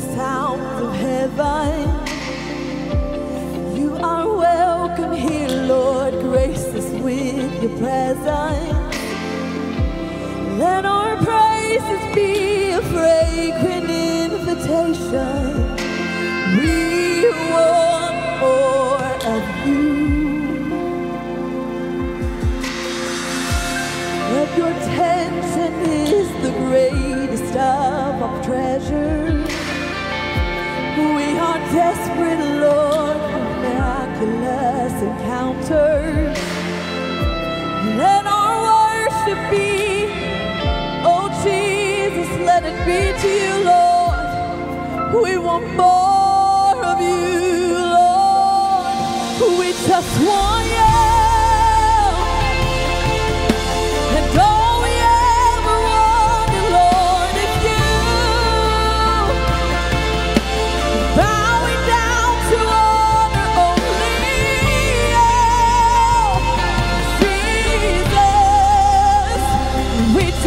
the of heaven. You are welcome here, Lord, grace us with your presence. Let our praises be a fragrant invitation. desperate, Lord, for miraculous encounters. Let our worship be, oh Jesus, let it be to you, Lord. We want more of you, Lord. We just want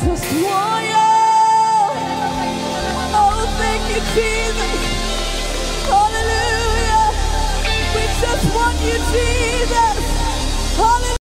just want you. Oh, thank you, Jesus. Hallelujah. We just want you, Jesus.